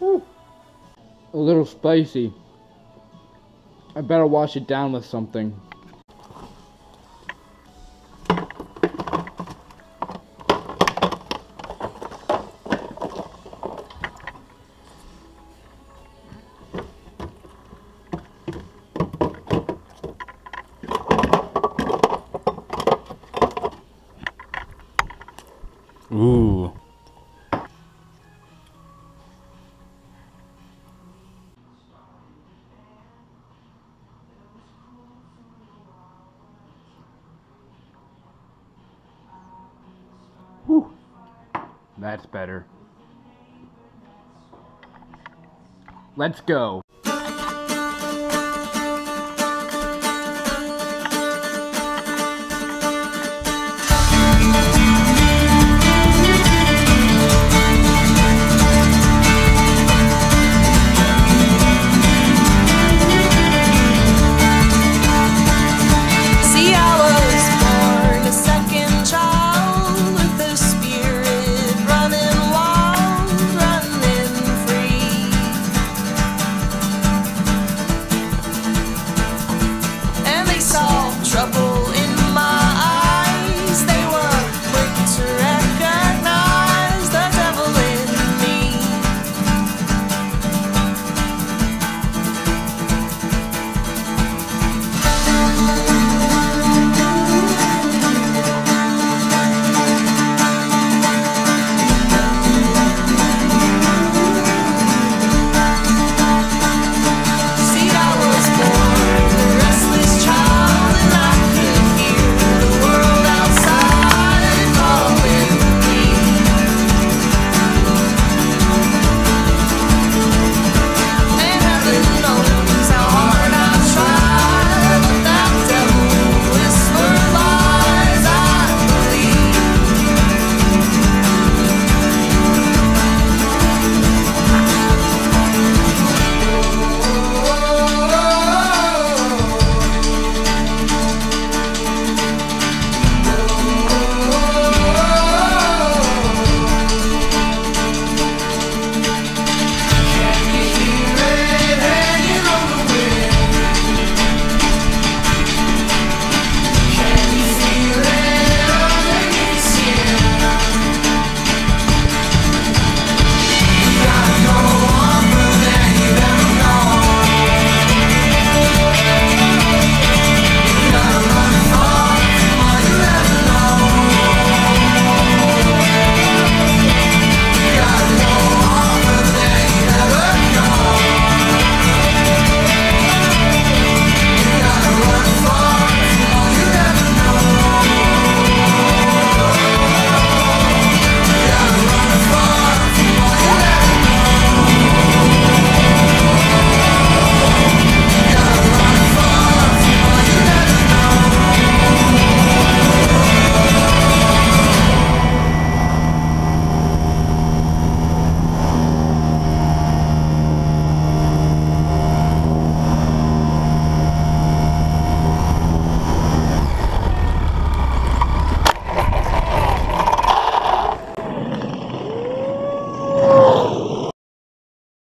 a little spicy. I better wash it down with something. Ooh. Whew. That's better. Let's go.